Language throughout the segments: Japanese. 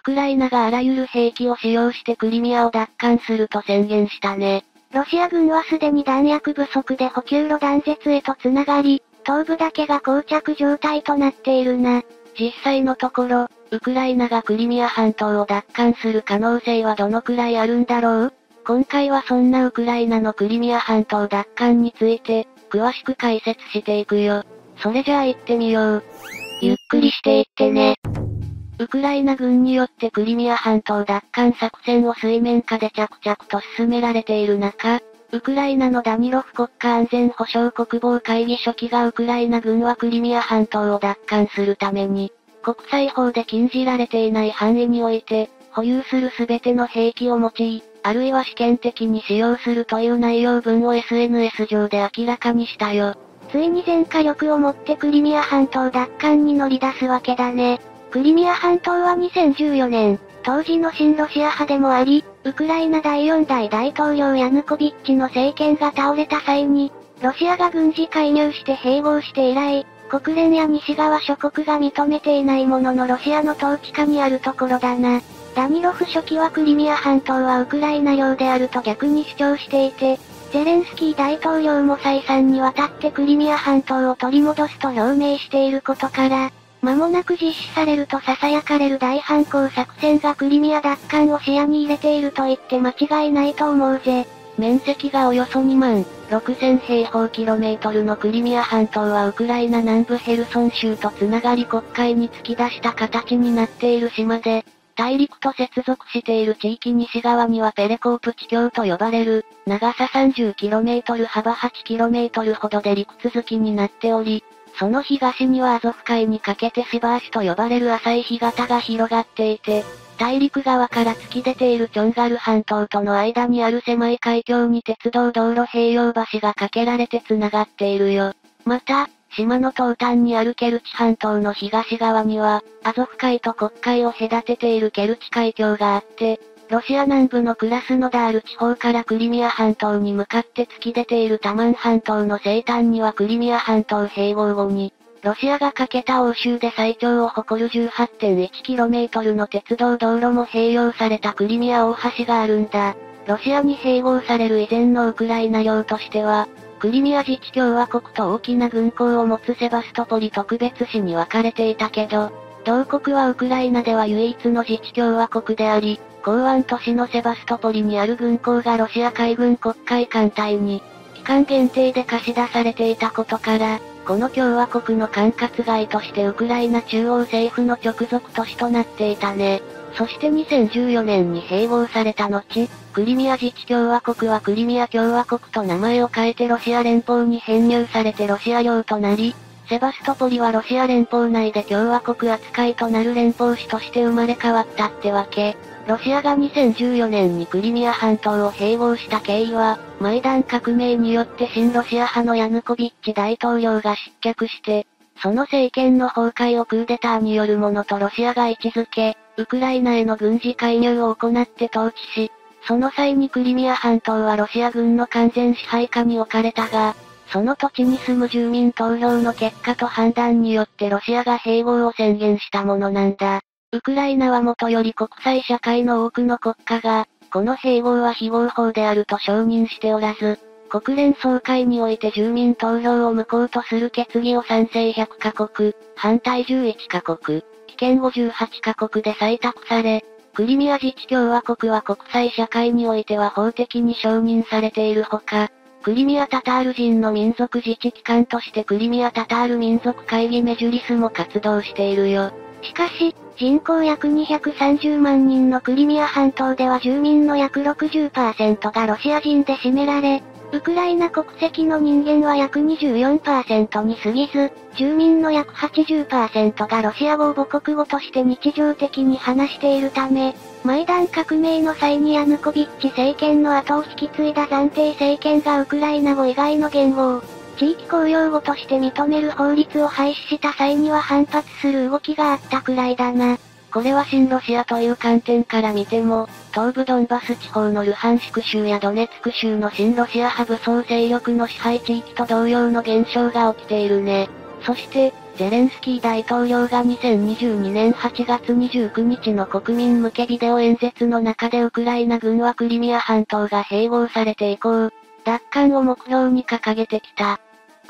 ウクライナがあらゆる兵器を使用してクリミアを奪還すると宣言したね。ロシア軍はすでに弾薬不足で補給路断絶へと繋がり、東部だけが膠着状態となっているな。実際のところ、ウクライナがクリミア半島を奪還する可能性はどのくらいあるんだろう？今回はそんなウクライナのクリミア半島奪還について、詳しく解説していくよ。それじゃあ行ってみよう。ゆっくりしていってね。ウクライナ軍によってクリミア半島奪還作戦を水面下で着々と進められている中、ウクライナのダニロフ国家安全保障国防会議書記がウクライナ軍はクリミア半島を奪還するために、国際法で禁じられていない範囲において、保有するすべての兵器を用い、あるいは試験的に使用するという内容文を SNS 上で明らかにしたよ。ついに全火力を持ってクリミア半島奪還に乗り出すわけだね。クリミア半島は2014年、当時の新ロシア派でもあり、ウクライナ第4代大統領ヤヌコビッチの政権が倒れた際に、ロシアが軍事介入して併合して以来、国連や西側諸国が認めていないもののロシアの統治下にあるところだな。ダニロフ書記はクリミア半島はウクライナ領であると逆に主張していて、ゼレンスキー大統領も再三にわたってクリミア半島を取り戻すと表明していることから、間もなく実施されると囁かれる大反攻作戦がクリミア奪還を視野に入れていると言って間違いないと思うぜ。面積がおよそ2万6000平方キロメートルのクリミア半島はウクライナ南部ヘルソン州とつながり国会に突き出した形になっている島で、大陸と接続している地域西側にはペレコープ地境と呼ばれる、長さ 30km 幅 8km ほどで陸続きになっており、その東にはアゾフ海にかけてシバーシと呼ばれる浅い干潟が広がっていて、大陸側から突き出ているチョンガル半島との間にある狭い海峡に鉄道道路併用橋が架けられて繋がっているよ。また、島の東端にあるケルチ半島の東側には、アゾフ海と黒海を隔てているケルチ海峡があって、ロシア南部のクラスノダール地方からクリミア半島に向かって突き出ているタマン半島の西端にはクリミア半島併合後に、ロシアが架けた欧州で最長を誇る 18.1km の鉄道道路も併用されたクリミア大橋があるんだ。ロシアに併合される以前のウクライナ領としては、クリミア自治共和国と大きな軍港を持つセバストポリ特別市に分かれていたけど、同国はウクライナでは唯一の自治共和国であり、港湾都市のセバストポリにある軍港がロシア海軍黒海艦隊に、期間限定で貸し出されていたことから、この共和国の管轄外としてウクライナ中央政府の直属都市となっていたね。そして2014年に併合された後、クリミア自治共和国はクリミア共和国と名前を変えてロシア連邦に編入されてロシア領となり、セバストポリはロシア連邦内で共和国扱いとなる連邦市として生まれ変わったってわけ。ロシアが2014年にクリミア半島を併合した経緯は、マイダン革命によって新ロシア派のヤヌコビッチ大統領が失脚して、その政権の崩壊をクーデターによるものとロシアが位置づけ、ウクライナへの軍事介入を行って統治し、その際にクリミア半島はロシア軍の完全支配下に置かれたが、その土地に住む住民投票の結果と判断によってロシアが併合を宣言したものなんだ。ウクライナはもとより国際社会の多くの国家が、この併合は非合法であると承認しておらず、国連総会において住民投票を無効とする決議を賛成100カ国、反対11カ国、危険58カ国で採択され、クリミア自治共和国は国際社会においては法的に承認されているほか、クリミアタタール人の民族自治機関としてクリミアタタール民族会議メジュリスも活動しているよ。しかし、人口約230万人のクリミア半島では住民の約60%がロシア人で占められ、ウクライナ国籍の人間は約24%に過ぎず、住民の約80%がロシア語を母国語として日常的に話しているため、マイダン革命の際にヤヌコビッチ政権の後を引き継いだ暫定政権がウクライナ語以外の言語を、地域公用語として認める法律を廃止した際には反発する動きがあったくらいだな。これは新ロシアという観点から見ても、東部ドンバス地方のルハンシク州やドネツク州の新ロシア派武装勢力の支配地域と同様の現象が起きているね。そして、ゼレンスキー大統領が2022年8月29日の国民向けビデオ演説の中でウクライナ軍はクリミア半島が併合されて以降、奪還を目標に掲げてきた。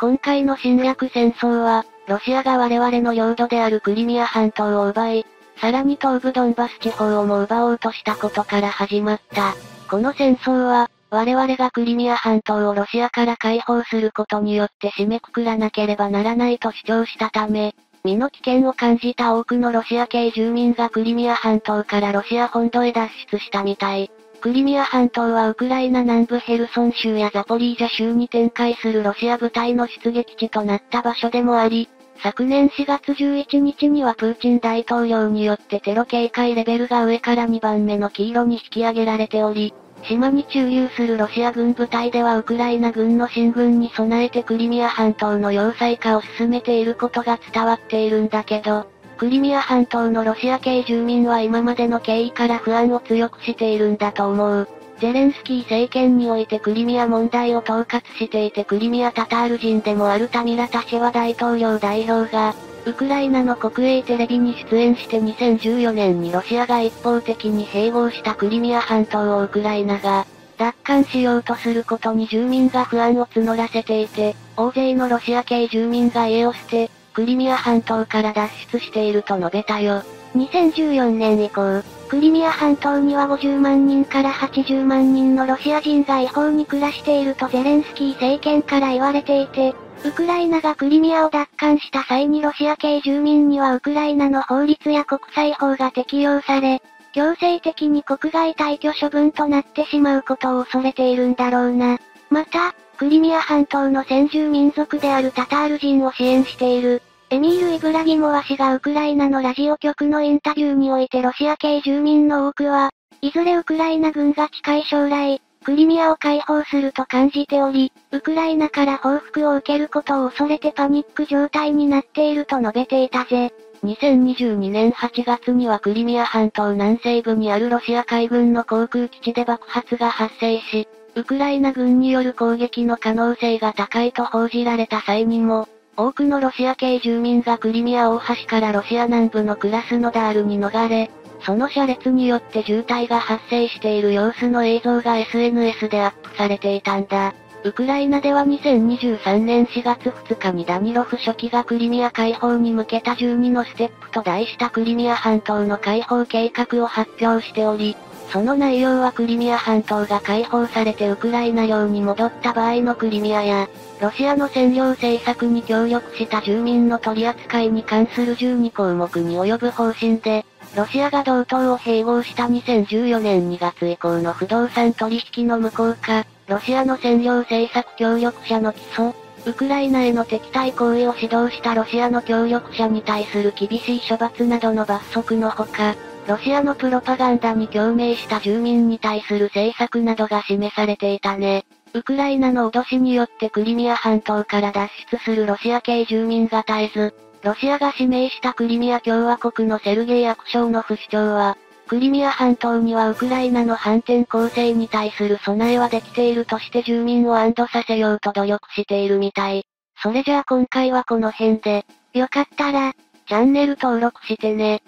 今回の侵略戦争は、ロシアが我々の領土であるクリミア半島を奪い、さらに東部ドンバス地方をも奪おうとしたことから始まった。この戦争は、我々がクリミア半島をロシアから解放することによって締めくくらなければならないと主張したため、身の危険を感じた多くのロシア系住民がクリミア半島からロシア本土へ脱出したみたい。クリミア半島はウクライナ南部ヘルソン州やザポリージャ州に展開するロシア部隊の出撃地となった場所でもあり、昨年4月11日にはプーチン大統領によってテロ警戒レベルが上から2番目の黄色に引き上げられており、島に駐留するロシア軍部隊ではウクライナ軍の進軍に備えてクリミア半島の要塞化を進めていることが伝わっているんだけど、クリミア半島のロシア系住民は今までの経緯から不安を強くしているんだと思う。ゼレンスキー政権においてクリミア問題を統括していてクリミアタタール人でもあるタミラ・タシェワ大統領代表が、ウクライナの国営テレビに出演して2014年にロシアが一方的に併合したクリミア半島をウクライナが奪還しようとすることに住民が不安を募らせていて、大勢のロシア系住民が家を捨て、クリミア半島から脱出していると述べたよ。2014年以降、クリミア半島には50万人から80万人のロシア人が違法に暮らしているとゼレンスキー政権から言われていて、ウクライナがクリミアを奪還した際にロシア系住民にはウクライナの法律や国際法が適用され、強制的に国外退去処分となってしまうことを恐れているんだろうな。また、クリミア半島の先住民族であるタタール人を支援している、エミール・イブラギモワ氏がウクライナのラジオ局のインタビューにおいてロシア系住民の多くは、いずれウクライナ軍が近い将来、クリミアを解放すると感じており、ウクライナから報復を受けることを恐れてパニック状態になっていると述べていたぜ。2022年8月にはクリミア半島南西部にあるロシア海軍の航空基地で爆発が発生し、ウクライナ軍による攻撃の可能性が高いと報じられた際にも、多くのロシア系住民がクリミア大橋からロシア南部のクラスノダールに逃れ、その車列によって渋滞が発生している様子の映像が SNS でアップされていたんだ。ウクライナでは2023年4月2日にダニロフ書記がクリミア解放に向けた12のステップと題したクリミア半島の解放計画を発表しており、その内容はクリミア半島が解放されてウクライナ領に戻った場合のクリミアや、ロシアの占領政策に協力した住民の取り扱いに関する12項目に及ぶ方針で、ロシアが同等を併合した2014年2月以降の不動産取引の無効化、ロシアの占領政策協力者の起訴、ウクライナへの敵対行為を指導したロシアの協力者に対する厳しい処罰などの罰則のほか、ロシアのプロパガンダに共鳴した住民に対する政策などが示されていたね。ウクライナの脅しによってクリミア半島から脱出するロシア系住民が絶えず、ロシアが指名したクリミア共和国のセルゲイ役所の不主張は、クリミア半島にはウクライナの反転攻勢に対する備えはできているとして住民を安堵させようと努力しているみたい。それじゃあ今回はこの辺で、よかったら、チャンネル登録してね。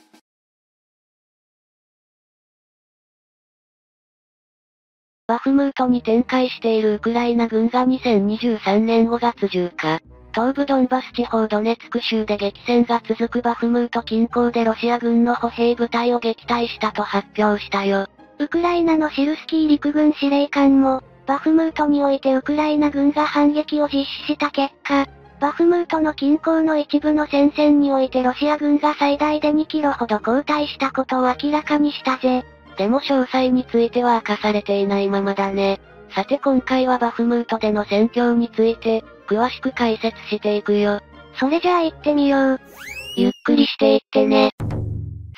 バフムートに展開しているウクライナ軍が2023年5月10日、東部ドンバス地方ドネツク州で激戦が続くバフムート近郊でロシア軍の歩兵部隊を撃退したと発表したよ。ウクライナのシルスキー陸軍司令官も、バフムートにおいてウクライナ軍が反撃を実施した結果、バフムートの近郊の一部の戦線においてロシア軍が最大で2キロほど後退したことを明らかにしたぜ。でも詳細については明かされていないままだね。さて今回はバフムートでの戦況について、詳しく解説していくよ。それじゃあ行ってみよう。ゆっくりしていってね。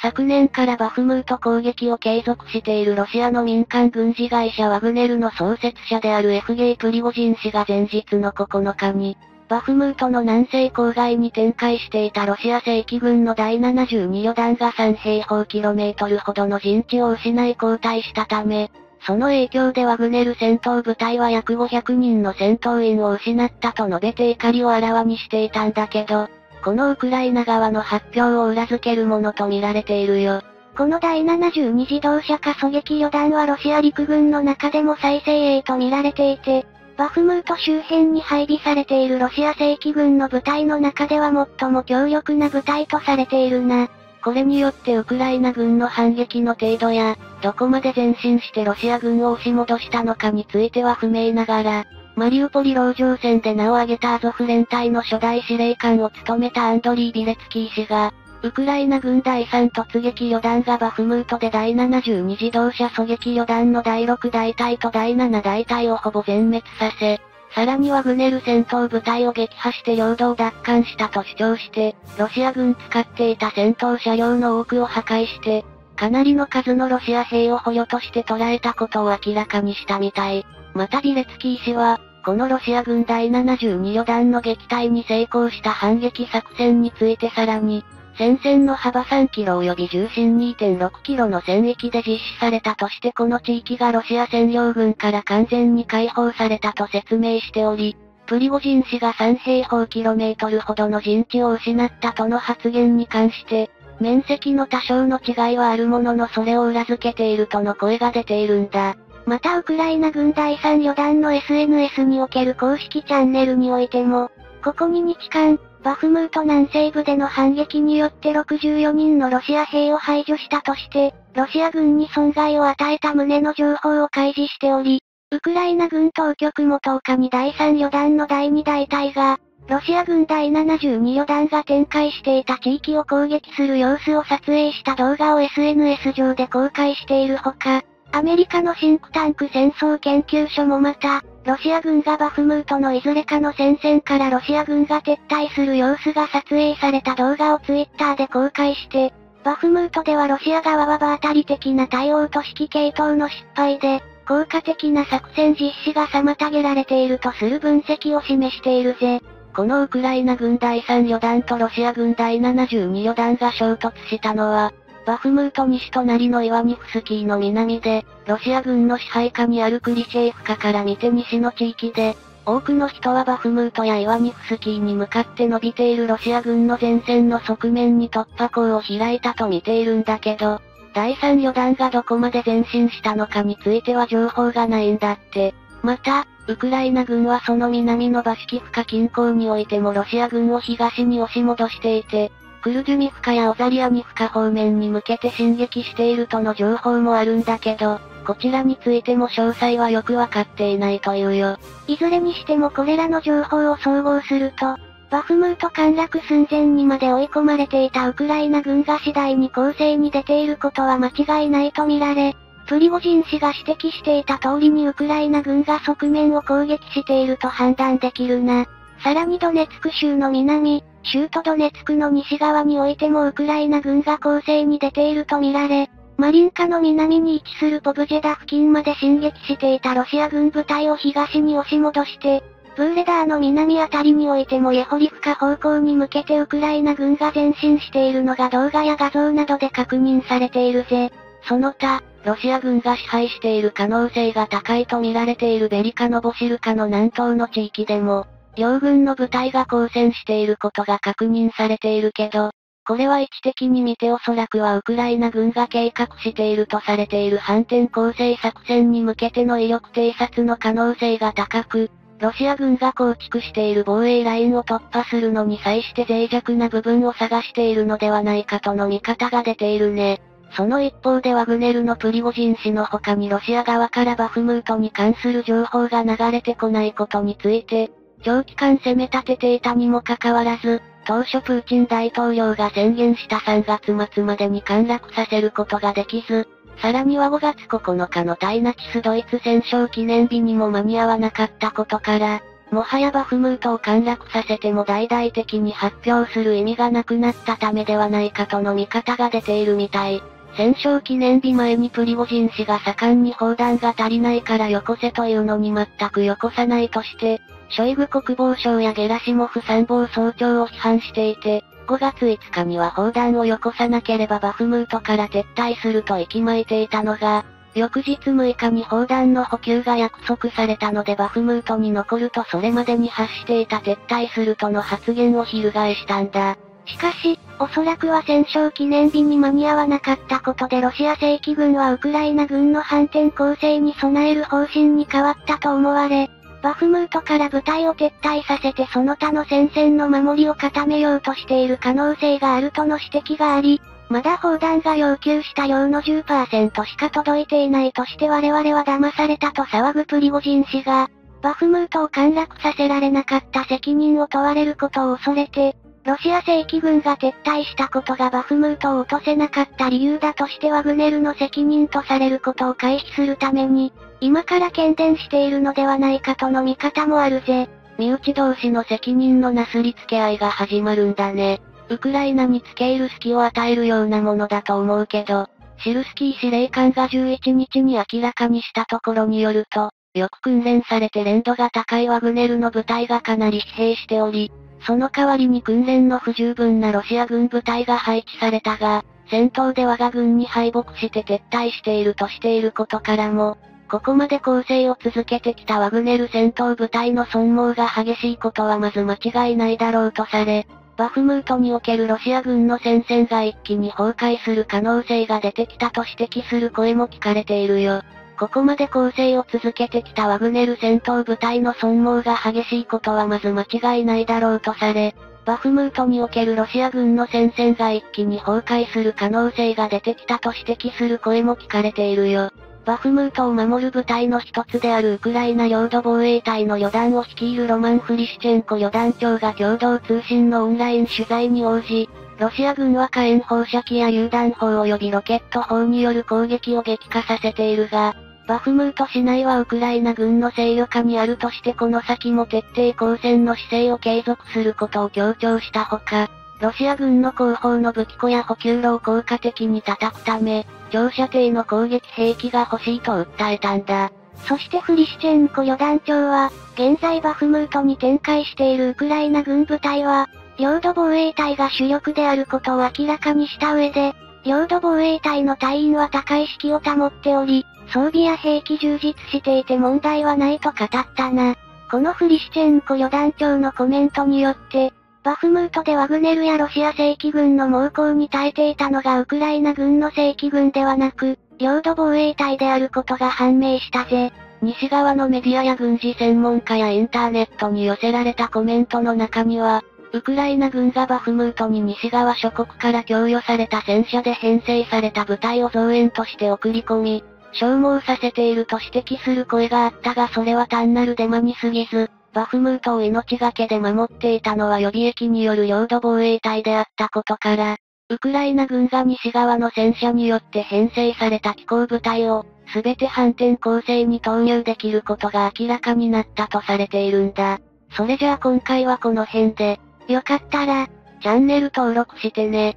昨年からバフムート攻撃を継続しているロシアの民間軍事会社ワグネルの創設者であるエフゲイ・プリゴジン氏が前日の9日に、バフムートの南西郊外に展開していたロシア正規軍の第72旅団が3平方キロメートルほどの陣地を失い後退したため、その影響でワグネル戦闘部隊は約500人の戦闘員を失ったと述べて怒りをあらわにしていたんだけど、このウクライナ側の発表を裏付けるものと見られているよ。この第72自動車化狙撃旅団はロシア陸軍の中でも最精鋭と見られていて、バフムート周辺に配備されているロシア正規軍の部隊の中では最も強力な部隊とされているな。これによってウクライナ軍の反撃の程度や、どこまで前進してロシア軍を押し戻したのかについては不明ながら、マリウポリ籠城戦で名を挙げたアゾフ連隊の初代司令官を務めたアンドリー・ビレツキー氏が、ウクライナ軍第3突撃旅団がバフムートで第72自動車狙撃旅団の第6大隊と第7大隊をほぼ全滅させ、さらにワグネル戦闘部隊を撃破して領土を奪還したと主張して、ロシア軍使っていた戦闘車両の多くを破壊して、かなりの数のロシア兵を捕虜として捕らえたことを明らかにしたみたい。またビレツキー氏は、このロシア軍第72旅団の撃退に成功した反撃作戦についてさらに、戦線の幅3キロ及び重心2.6キロの戦域で実施されたとしてこの地域がロシア占領軍から完全に解放されたと説明しており、プリゴジン氏が3平方キロメートルほどの陣地を失ったとの発言に関して、面積の多少の違いはあるもののそれを裏付けているとの声が出ているんだ。またウクライナ軍第3旅団の SNS における公式チャンネルにおいても、ここに日間、バフムート南西部での反撃によって64人のロシア兵を排除したとして、ロシア軍に損害を与えた旨の情報を開示しており、ウクライナ軍当局も10日に第3旅団の第2大隊が、ロシア軍第72旅団が展開していた地域を攻撃する様子を撮影した動画を SNS 上で公開しているほか、アメリカのシンクタンク戦争研究所もまた、ロシア軍がバフムートのいずれかの戦線からロシア軍が撤退する様子が撮影された動画をツイッターで公開して、バフムートではロシア側は場当たり的な対応と指揮系統の失敗で、効果的な作戦実施が妨げられているとする分析を示しているぜ。このウクライナ軍第3旅団とロシア軍第72旅団が衝突したのは、バフムート西隣のイワニフスキーの南で、ロシア軍の支配下にあるクリシェーフカから見て西の地域で、多くの人はバフムートやイワニフスキーに向かって伸びているロシア軍の前線の側面に突破口を開いたと見ているんだけど、第3旅団がどこまで前進したのかについては情報がないんだって。また、ウクライナ軍はその南のバシキフカ近郊においてもロシア軍を東に押し戻していて、クルジュミフカやオザリアニフカ方面に向けて進撃しているとの情報もあるんだけど、こちらについても詳細はよくわかっていないというよ。いずれにしてもこれらの情報を総合すると、バフムート陥落寸前にまで追い込まれていたウクライナ軍が次第に攻勢に出ていることは間違いないと見られ、プリゴジン氏が指摘していた通りにウクライナ軍が側面を攻撃していると判断できるな。さらにドネツク州の南、州都ドネツクの西側においてもウクライナ軍が攻勢に出ているとみられ、マリンカの南に位置するポブジェダ付近まで進撃していたロシア軍部隊を東に押し戻して、ブーレダーの南あたりにおいてもエホリフカ方向に向けてウクライナ軍が前進しているのが動画や画像などで確認されているぜ。その他、ロシア軍が支配している可能性が高いと見られているベリカノボシルカの南東の地域でも、両軍の部隊が交戦していることが確認されているけど、これは位置的に見ておそらくはウクライナ軍が計画しているとされている反転攻勢作戦に向けての威力偵察の可能性が高く、ロシア軍が構築している防衛ラインを突破するのに際して脆弱な部分を探しているのではないかとの見方が出ているね。その一方でワグネルのプリゴジン氏の他にロシア側からバフムートに関する情報が流れてこないことについて、長期間攻め立てていたにもかかわらず、当初プーチン大統領が宣言した3月末までに陥落させることができず、さらには5月9日の対ナチスドイツ戦勝記念日にも間に合わなかったことから、もはやバフムートを陥落させても大々的に発表する意味がなくなったためではないかとの見方が出ているみたい。戦勝記念日前にプリゴジン氏が盛んに砲弾が足りないからよこせというのに全くよこさないとして、ショイグ国防省やゲラシモフ参謀総長を批判していて、5月5日には砲弾をよこさなければバフムートから撤退すると息巻いていたのが、翌日6日に砲弾の補給が約束されたのでバフムートに残るとそれまでに発していた撤退するとの発言を翻したんだ。しかし、おそらくは戦勝記念日に間に合わなかったことでロシア正規軍はウクライナ軍の反転攻勢に備える方針に変わったと思われ、バフムートから部隊を撤退させてその他の戦線の守りを固めようとしている可能性があるとの指摘があり、まだ砲弾が要求した量の10%しか届いていないとして我々は騙されたと騒ぐプリゴジン氏が、バフムートを陥落させられなかった責任を問われることを恐れて、ロシア正規軍が撤退したことがバフムートを落とせなかった理由だとしてワグネルの責任とされることを回避するために、今から懸伝しているのではないかとの見方もあるぜ。身内同士の責任のなすりつけ合いが始まるんだね。ウクライナに付け入る隙を与えるようなものだと思うけど、シルスキー司令官が11日に明らかにしたところによると、よく訓練されて連度が高いワグネルの部隊がかなり疲弊しており、その代わりに訓練の不十分なロシア軍部隊が配置されたが、戦闘で我が軍に敗北して撤退しているとしていることからも、ここまで攻勢を続けてきたワグネル戦闘部隊の損耗が激しいことはまず間違いないだろうとされ、バフムートにおけるロシア軍の戦線が一気に崩壊する可能性が出てきたと指摘する声も聞かれているよ。ここまで攻勢を続けてきたワグネル戦闘部隊の損耗が激しいことはまず間違いないだろうとされ、バフムートにおけるロシア軍の戦線が一気に崩壊する可能性が出てきたと指摘する声も聞かれているよ。バフムートを守る部隊の一つであるウクライナ領土防衛隊の旅団を率いるロマン・フリシチェンコ旅団長が共同通信のオンライン取材に応じ、ロシア軍は火炎放射器や榴弾砲及びロケット砲による攻撃を激化させているが、バフムート市内はウクライナ軍の制御下にあるとしてこの先も徹底抗戦の姿勢を継続することを強調したほか、ロシア軍の後方の武器庫や補給路を効果的に叩くため、長射程の攻撃兵器が欲しいと訴えたんだ。そしてフリシチェンコ旅団長は、現在バフムートに展開しているウクライナ軍部隊は、領土防衛隊が主力であることを明らかにした上で、領土防衛隊の隊員は高い士気を保っており、装備や兵器充実していて問題はないと語ったな。このフリシチェンコ旅団長のコメントによって、バフムートでワグネルやロシア正規軍の猛攻に耐えていたのがウクライナ軍の正規軍ではなく、領土防衛隊であることが判明したぜ。西側のメディアや軍事専門家やインターネットに寄せられたコメントの中には、ウクライナ軍がバフムートに西側諸国から供与された戦車で編成された部隊を増援として送り込み、消耗させていると指摘する声があったがそれは単なるデマに過ぎず、バフムートを命がけで守っていたのは予備役による領土防衛隊であったことから、ウクライナ軍が西側の戦車によって編成された機構部隊を、すべて反転攻勢に投入できることが明らかになったとされているんだ。それじゃあ今回はこの辺で、よかったら、チャンネル登録してね。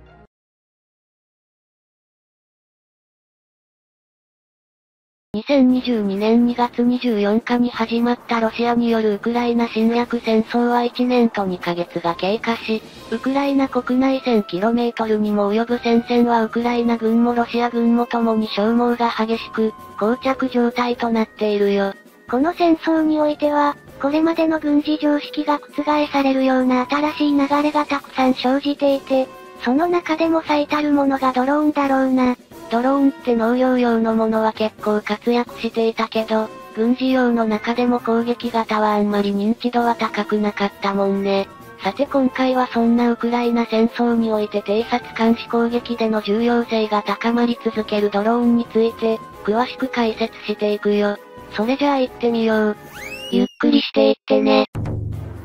2022年2月24日に始まったロシアによるウクライナ侵略戦争は1年と2ヶ月が経過し、ウクライナ国内 1000km にも及ぶ戦線はウクライナ軍もロシア軍も共に消耗が激しく、膠着状態となっているよ。この戦争においては、これまでの軍事常識が覆されるような新しい流れがたくさん生じていて、その中でも最たるものがドローンだろうな。ドローンって農業用のものは結構活躍していたけど、軍事用の中でも攻撃型はあんまり認知度は高くなかったもんね。さて今回はそんなウクライナ戦争において偵察監視攻撃での重要性が高まり続けるドローンについて、詳しく解説していくよ。それじゃあ行ってみよう。ゆっくりしていってね。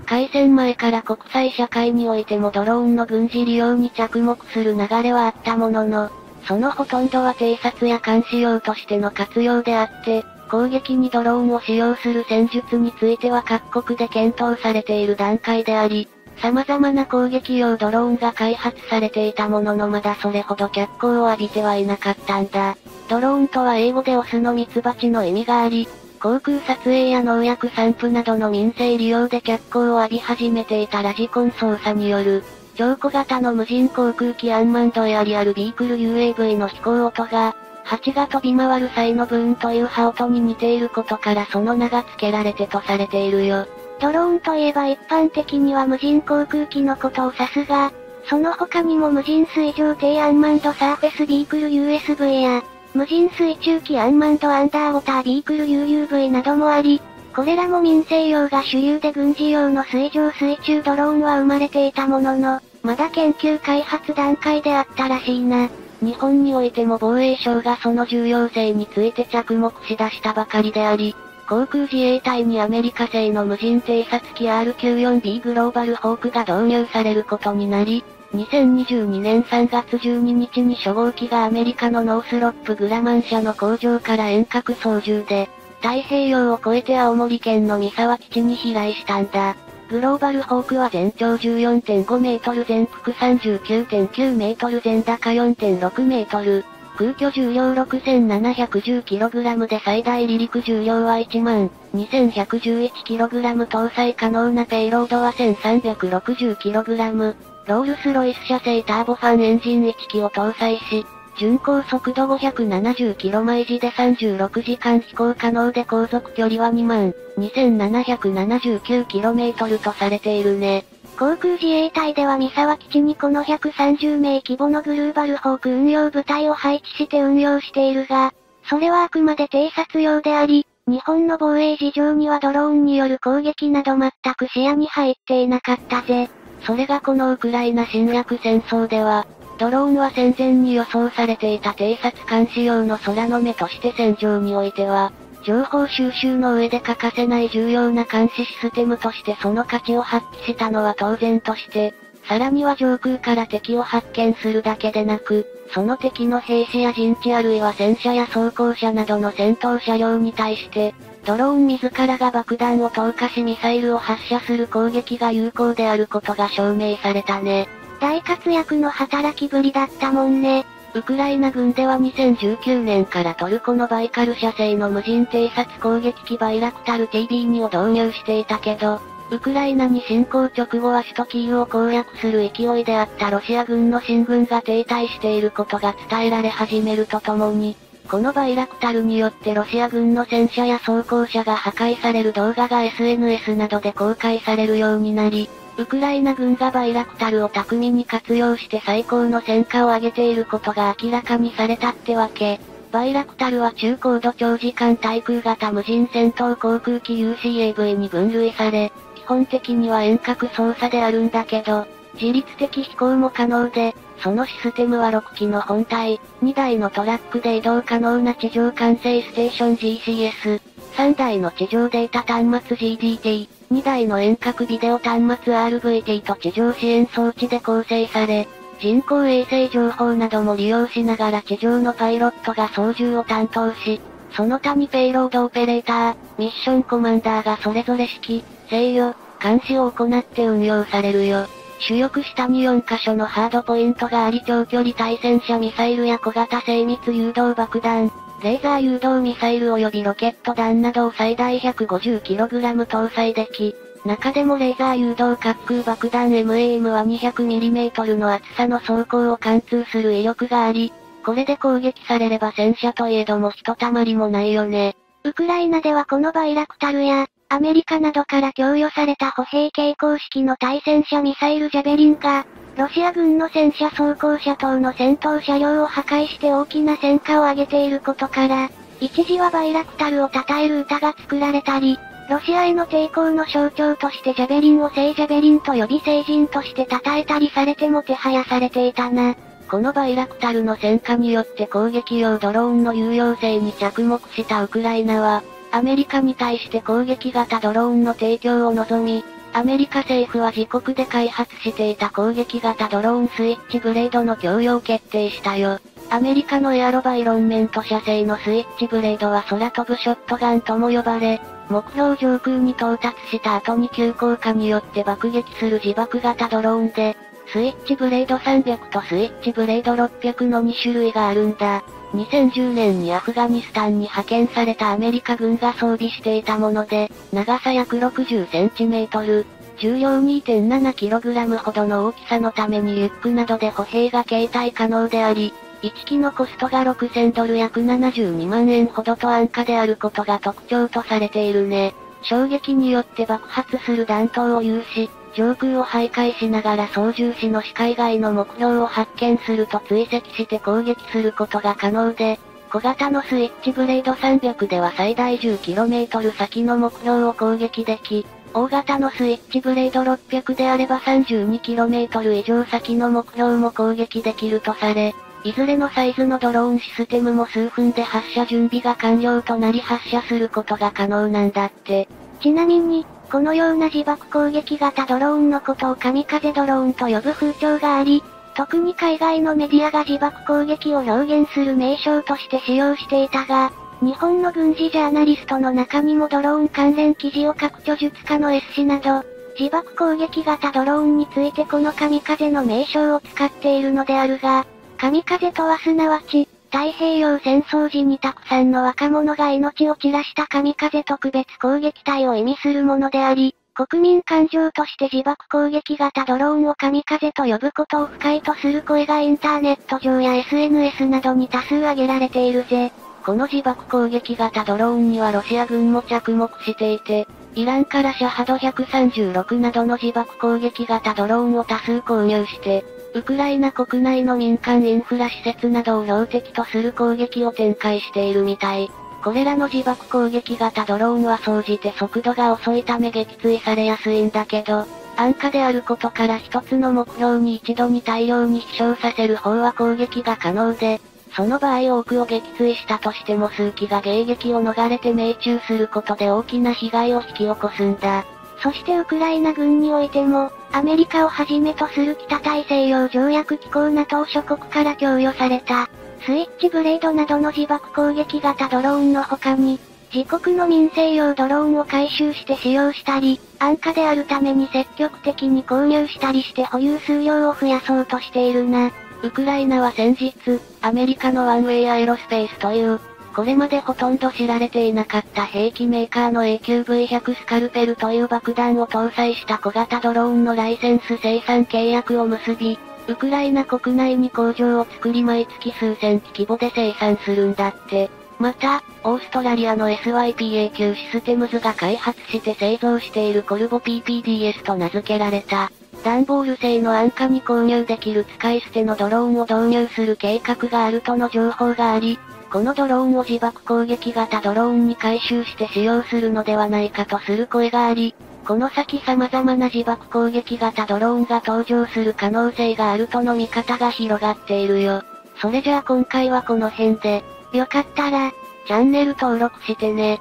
開戦前から国際社会においてもドローンの軍事利用に着目する流れはあったものの、そのほとんどは偵察や監視用としての活用であって、攻撃にドローンを使用する戦術については各国で検討されている段階であり、様々な攻撃用ドローンが開発されていたもののまだそれほど脚光を浴びてはいなかったんだ。ドローンとは英語でオスのミツバチの意味があり、航空撮影や農薬散布などの民生利用で脚光を浴び始めていたラジコン操作による、超小型の無人航空機アンマンドエアリアルビークル UAV の飛行音が、蜂が飛び回る際のブーンという羽音に似ていることからその名が付けられてとされているよ。ドローンといえば一般的には無人航空機のことを指すが、その他にも無人水上低アンマンドサーフェスビークル USV や、無人水中機アンマンドアンダーウォータービークル UUV などもあり、これらも民生用が主流で軍事用の水上水中ドローンは生まれていたものの、まだ研究開発段階であったらしいな。日本においても防衛省がその重要性について着目しだしたばかりであり、航空自衛隊にアメリカ製の無人偵察機 R94B グローバルホークが導入されることになり、2022年3月12日に初号機がアメリカのノースロップグラマン社の工場から遠隔操縦で、太平洋を越えて青森県の三沢基地に飛来したんだ。グローバルホークは全長14.5メートル全幅39.9メートル全高4.6メートル。空虚重量 6710kg で最大離陸重量は1万 2111kg 搭載可能なペイロードは 1360kg。ロールスロイス社製ターボファンエンジン1機を搭載し、巡航速度 570km 毎時で36時間飛行可能で航続距離は2万 2779km とされているね。航空自衛隊では三沢基地にこの130名規模のグルーバルホーク運用部隊を配置して運用しているが、それはあくまで偵察用であり、日本の防衛事情にはドローンによる攻撃など全く視野に入っていなかったぜ。それがこのウクライナ侵略戦争では、ドローンは戦前に予想されていた偵察監視用の空の目として戦場においては、情報収集の上で欠かせない重要な監視システムとしてその価値を発揮したのは当然として、さらには上空から敵を発見するだけでなく、その敵の兵士や陣地あるいは戦車や装甲車などの戦闘車両に対して、ドローン自らが爆弾を投下しミサイルを発射する攻撃が有効であることが証明されたね。大活躍の働きぶりだったもんね。ウクライナ軍では2019年からトルコのバイカル社製の無人偵察攻撃機バイラクタル TB2 を導入していたけど、ウクライナに侵攻直後は首都キーウを攻略する勢いであったロシア軍の進軍が停滞していることが伝えられ始めるとともに、このバイラクタルによってロシア軍の戦車や装甲車が破壊される動画が SNS などで公開されるようになり、ウクライナ軍がバイラクタルを巧みに活用して最高の戦果を上げていることが明らかにされたってわけ。バイラクタルは中高度長時間対空型無人戦闘航空機 UCAV に分類され、基本的には遠隔操作であるんだけど、自律的飛行も可能で、そのシステムは6機の本体、2台のトラックで移動可能な地上管制ステーション GCS、3台の地上データ端末 GDT、2台の遠隔ビデオ端末 RVT と地上支援装置で構成され、人工衛星情報なども利用しながら地上のパイロットが操縦を担当し、その他にペイロードオペレーター、ミッションコマンダーがそれぞれ指揮、制御、監視を行って運用されるよ。主翼下に4箇所のハードポイントがあり長距離対戦車ミサイルや小型精密誘導爆弾、レーザー誘導ミサイル及びロケット弾などを最大 150kg 搭載でき、中でもレーザー誘導滑空爆弾 MAM は 200mm の厚さの装甲を貫通する威力があり、これで攻撃されれば戦車といえどもひとたまりもないよね。ウクライナではこのバイラクタルや、アメリカなどから供与された歩兵系公式の対戦車ミサイルジャベリンが、ロシア軍の戦車装甲車等の戦闘車両を破壊して大きな戦果を上げていることから、一時はバイラクタルを称える歌が作られたり、ロシアへの抵抗の象徴としてジャベリンを聖ジャベリンと呼び聖人として称えたりされても手配されていたな。このバイラクタルの戦果によって攻撃用ドローンの有用性に着目したウクライナは、アメリカに対して攻撃型ドローンの提供を望み、アメリカ政府は自国で開発していた攻撃型ドローンスイッチブレードの供与を決定したよ。アメリカのエアロバイロンメント社製のスイッチブレードは空飛ぶショットガンとも呼ばれ、目標上空に到達した後に急降下によって爆撃する自爆型ドローンで、スイッチブレード300とスイッチブレード600の2種類があるんだ。2010年にアフガニスタンに派遣されたアメリカ軍が装備していたもので、長さ約60センチメートル、重量 2.7kg ほどの大きさのためにリュックなどで歩兵が携帯可能であり、1機のコストが6000ドル約72万円ほどと安価であることが特徴とされているね。衝撃によって爆発する弾頭を有し、上空を徘徊しながら操縦士の視界外の目標を発見すると追跡して攻撃することが可能で、小型のスイッチブレード300では最大 10km 先の目標を攻撃でき、大型のスイッチブレード600であれば 32km 以上先の目標も攻撃できるとされ、いずれのサイズのドローンシステムも数分で発射準備が完了となり発射することが可能なんだって。ちなみに、このような自爆攻撃型ドローンのことを神風ドローンと呼ぶ風潮があり、特に海外のメディアが自爆攻撃を表現する名称として使用していたが、日本の軍事ジャーナリストの中にもドローン関連記事を書く著述家の S 氏など、自爆攻撃型ドローンについてこの神風の名称を使っているのであるが、神風とはすなわち、太平洋戦争時にたくさんの若者が命を散らした神風特別攻撃隊を意味するものであり、国民感情として自爆攻撃型ドローンを神風と呼ぶことを不快とする声がインターネット上や SNS などに多数挙げられているぜ。この自爆攻撃型ドローンにはロシア軍も着目していて、イランからシャハド136などの自爆攻撃型ドローンを多数購入して、ウクライナ国内の民間インフラ施設などを標的とする攻撃を展開しているみたい。これらの自爆攻撃型ドローンは総じて速度が遅いため撃墜されやすいんだけど、安価であることから一つの目標に一度に大量に飛翔させる方は攻撃が可能で、その場合多くを撃墜したとしても数機が迎撃を逃れて命中することで大きな被害を引き起こすんだ。そしてウクライナ軍においても、アメリカをはじめとする北大西洋条約機構 NATO 諸国から供与された、スイッチブレードなどの自爆攻撃型ドローンの他に、自国の民生用ドローンを回収して使用したり、安価であるために積極的に購入したりして保有数量を増やそうとしているな。ウクライナは先日、アメリカのワンウェイアエロスペースという、これまでほとんど知られていなかった兵器メーカーの AQV100 スカルペルという爆弾を搭載した小型ドローンのライセンス生産契約を結び、ウクライナ国内に工場を作り毎月数千機規模で生産するんだって。また、オーストラリアの SYPAQ システムズが開発して製造しているコルボ PPDS と名付けられた、段ボール製の安価に購入できる使い捨てのドローンを導入する計画があるとの情報があり、このドローンを自爆攻撃型ドローンに回収して使用するのではないかとする声があり、この先様々な自爆攻撃型ドローンが登場する可能性があるとの見方が広がっているよ。それじゃあ今回はこの辺で、よかったら、チャンネル登録してね。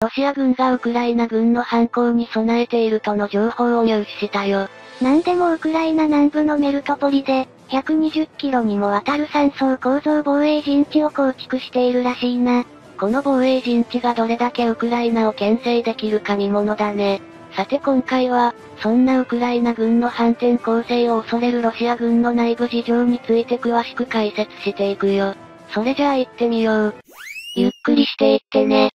ロシア軍がウクライナ軍の反攻に備えているとの情報を入手したよ。なんでもウクライナ南部のメルトポリで、120キロにもわたる3層構造防衛陣地を構築しているらしいな。この防衛陣地がどれだけウクライナを牽制できるか見ものだね。さて今回は、そんなウクライナ軍の反転攻勢を恐れるロシア軍の内部事情について詳しく解説していくよ。それじゃあ行ってみよう。ゆっくりしていってね。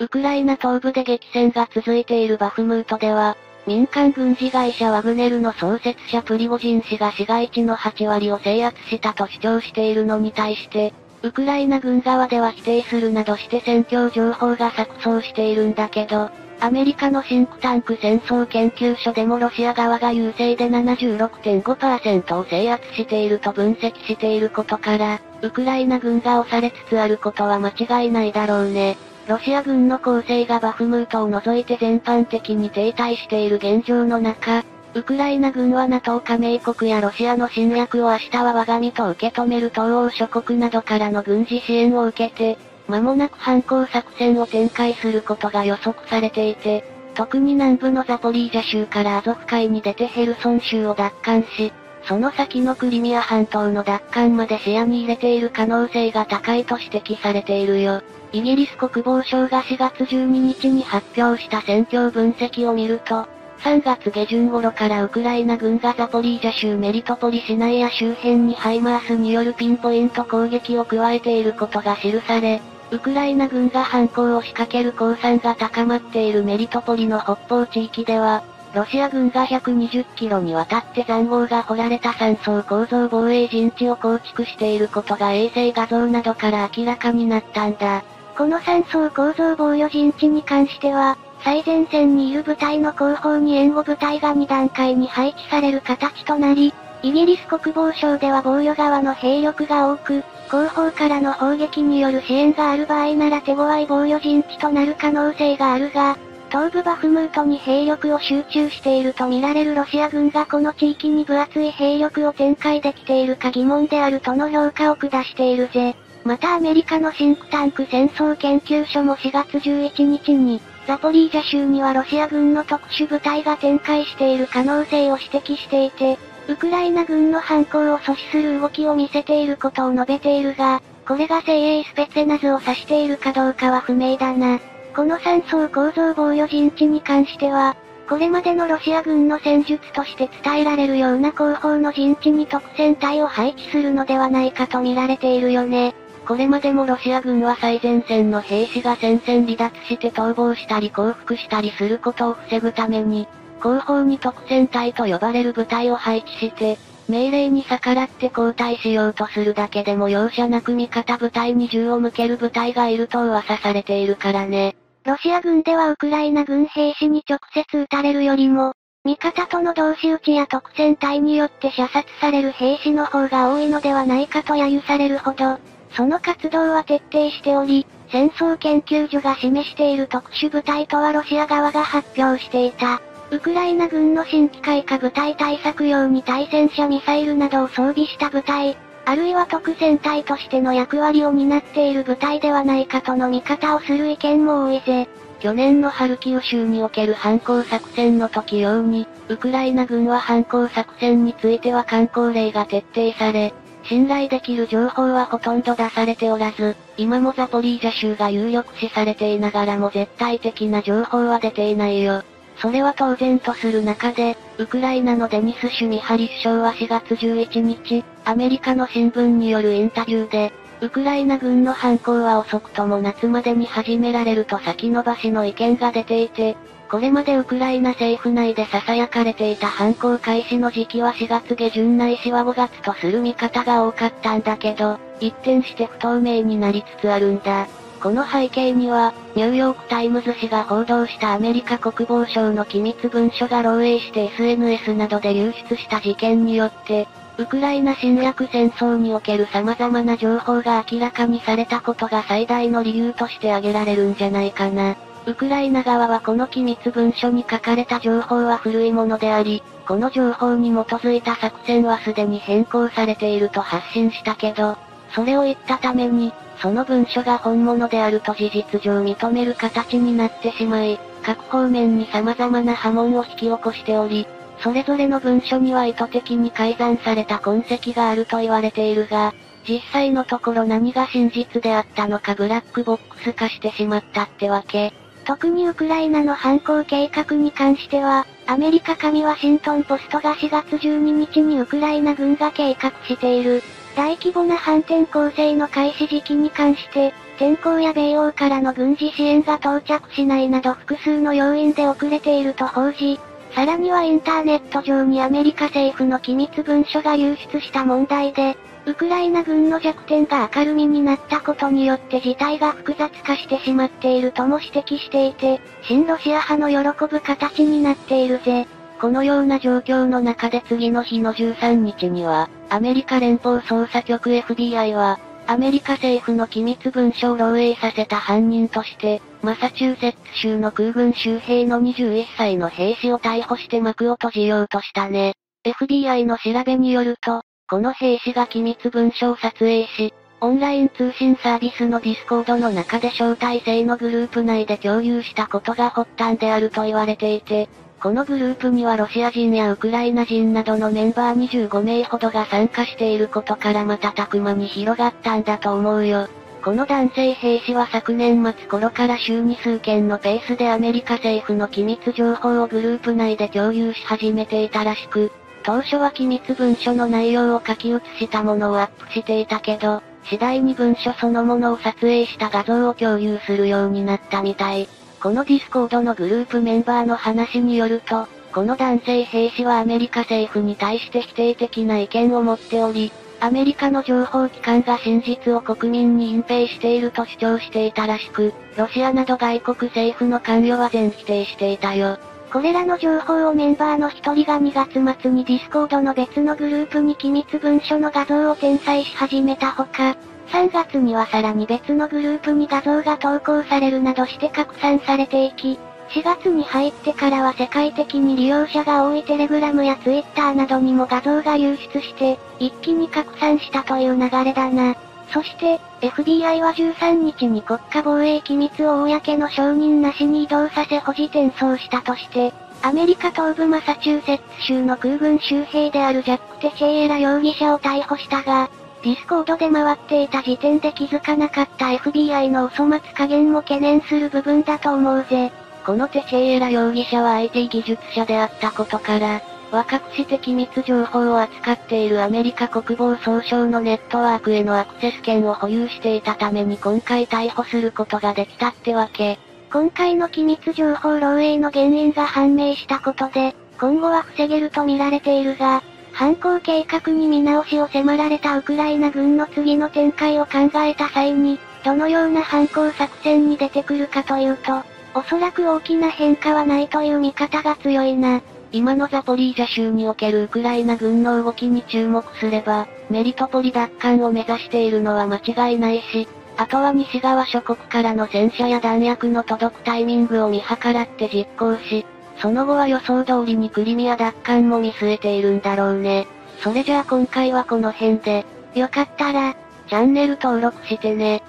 ウクライナ東部で激戦が続いているバフムートでは、民間軍事会社ワグネルの創設者プリゴジン氏が市街地の8割を制圧したと主張しているのに対して、ウクライナ軍側では否定するなどして戦況情報が錯綜しているんだけど、アメリカのシンクタンク戦争研究所でもロシア側が優勢で76.5%を制圧していると分析していることから、ウクライナ軍が押されつつあることは間違いないだろうね。ロシア軍の攻勢がバフムートを除いて全般的に停滞している現状の中、ウクライナ軍は NATO 加盟国やロシアの侵略を明日は我が身と受け止める東欧諸国などからの軍事支援を受けて、間もなく反攻作戦を展開することが予測されていて、特に南部のザポリージャ州からアゾフ海に出てヘルソン州を奪還し、その先のクリミア半島の奪還まで視野に入れている可能性が高いと指摘されているよ。イギリス国防省が4月12日に発表した戦況分析を見ると、3月下旬頃からウクライナ軍がザポリージャ州メリトポリ市内や周辺にハイマースによるピンポイント攻撃を加えていることが記され、ウクライナ軍が反攻を仕掛ける降参が高まっているメリトポリの北方地域では、ロシア軍が120キロにわたって残壕が掘られた山層構造防衛陣地を構築していることが衛星画像などから明らかになったんだ。この山層構造防御陣地に関しては、最前線にいる部隊の後方に援護部隊が2段階に配置される形となり、イギリス国防省では防御側の兵力が多く、後方からの砲撃による支援がある場合なら手強い防御陣地となる可能性があるが、東部バフムートに兵力を集中していると見られるロシア軍がこの地域に分厚い兵力を展開できているか疑問であるとの評価を下しているぜ。またアメリカのシンクタンク戦争研究所も4月11日に、ザポリージャ州にはロシア軍の特殊部隊が展開している可能性を指摘していて、ウクライナ軍の反攻を阻止する動きを見せていることを述べているが、これが精鋭スペツェナズを指しているかどうかは不明だな。この三層構造防御陣地に関しては、これまでのロシア軍の戦術として伝えられるような後方の陣地に特戦隊を配置するのではないかと見られているよね。これまでもロシア軍は最前線の兵士が戦線離脱して逃亡したり降伏したりすることを防ぐために、後方に特戦隊と呼ばれる部隊を配置して、命令に逆らって交代しようとするだけでも容赦なく味方部隊に銃を向ける部隊がいると噂されているからね。ロシア軍ではウクライナ軍兵士に直接撃たれるよりも、味方との同士討ちや特戦隊によって射殺される兵士の方が多いのではないかと揶揄されるほど、その活動は徹底しており、戦争研究所が示している特殊部隊とはロシア側が発表していた。ウクライナ軍の新機械化部隊対策用に対戦車ミサイルなどを装備した部隊、あるいは特戦隊としての役割を担っている部隊ではないかとの見方をする意見も多いぜ。去年のハルキウ州における反攻作戦の時用に、ウクライナ軍は反攻作戦については観光令が徹底され、信頼できる情報はほとんど出されておらず、今もザポリージャ州が有力視されていながらも絶対的な情報は出ていないよ。それは当然とする中で、ウクライナのデニス・シュミハリ首相は4月11日、アメリカの新聞によるインタビューで、ウクライナ軍の反攻は遅くとも夏までに始められると先延ばしの意見が出ていて、これまでウクライナ政府内で囁かれていた反攻開始の時期は4月下旬ないしは5月とする見方が多かったんだけど、一転して不透明になりつつあるんだ。この背景には、ニューヨークタイムズ紙が報道したアメリカ国防省の機密文書が漏洩して SNS などで流出した事件によって、ウクライナ侵略戦争における様々な情報が明らかにされたことが最大の理由として挙げられるんじゃないかな。ウクライナ側はこの機密文書に書かれた情報は古いものであり、この情報に基づいた作戦はすでに変更されていると発信したけど、それを言ったために、その文書が本物であると事実上認める形になってしまい、各方面に様々な波紋を引き起こしており、それぞれの文書には意図的に改ざんされた痕跡があると言われているが、実際のところ何が真実であったのかブラックボックス化してしまったってわけ。特にウクライナの反攻計画に関しては、アメリカ紙ワシントンポストが4月12日にウクライナ軍が計画している、大規模な反転攻勢の開始時期に関して、天候や米欧からの軍事支援が到着しないなど複数の要因で遅れていると報じ、さらにはインターネット上にアメリカ政府の機密文書が流出した問題で、ウクライナ軍の弱点が明るみになったことによって事態が複雑化してしまっているとも指摘していて、新ロシア派の喜ぶ形になっているぜ。このような状況の中で次の日の13日には、アメリカ連邦捜査局 FBI は、アメリカ政府の機密文書を漏洩させた犯人として、マサチューセッツ州の空軍州兵の21歳の兵士を逮捕して幕を閉じようとしたね。FBI の調べによると、この兵士が機密文書を撮影し、オンライン通信サービスのディスコードの中で招待制のグループ内で共有したことが発端であると言われていて、このグループにはロシア人やウクライナ人などのメンバー25名ほどが参加していることからまた瞬く間に広がったんだと思うよ。この男性兵士は昨年末頃から週に数件のペースでアメリカ政府の機密情報をグループ内で共有し始めていたらしく、当初は機密文書の内容を書き写したものをアップしていたけど、次第に文書そのものを撮影した画像を共有するようになったみたい。このディスコードのグループメンバーの話によると、この男性兵士はアメリカ政府に対して否定的な意見を持っており、アメリカの情報機関が真実を国民に隠蔽していると主張していたらしく、ロシアなど外国政府の関与は全否定していたよ。これらの情報をメンバーの一人が2月末にディスコードの別のグループに機密文書の画像を転載し始めたほか、3月にはさらに別のグループに画像が投稿されるなどして拡散されていき、4月に入ってからは世界的に利用者が多いテレグラムやツイッターなどにも画像が流出して、一気に拡散したという流れだな。そして、FBI は13日に国家防衛機密を公の承認なしに移動させ保持転送したとして、アメリカ東部マサチューセッツ州の空軍州兵であるジャック・テチェイエラ容疑者を逮捕したが、ディスコードで回っていた時点で気づかなかった FBI のお粗末加減も懸念する部分だと思うぜ。このテイシェイラ容疑者は IT 技術者であったことから、若くして機密情報を扱っているアメリカ国防総省のネットワークへのアクセス権を保有していたために今回逮捕することができたってわけ。今回の機密情報漏洩の原因が判明したことで、今後は防げると見られているが、犯行計画に見直しを迫られたウクライナ軍の次の展開を考えた際に、どのような犯行作戦に出てくるかというと、おそらく大きな変化はないという見方が強いな。今のザポリージャ州におけるウクライナ軍の動きに注目すれば、メリトポリ奪還を目指しているのは間違いないし、あとは西側諸国からの戦車や弾薬の届くタイミングを見計らって実行し、その後は予想通りにクリミア奪還も見据えているんだろうね。それじゃあ今回はこの辺で、よかったら、チャンネル登録してね。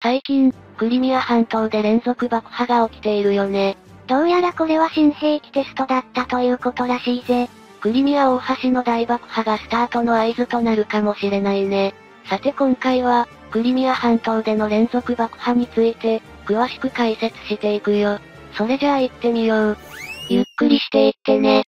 最近、クリミア半島で連続爆破が起きているよね。どうやらこれは新兵器テストだったということらしいぜ。クリミア大橋の大爆破がスタートの合図となるかもしれないね。さて今回は、クリミア半島での連続爆破について、詳しく解説していくよ。それじゃあ行ってみよう。ゆっくりしていってね。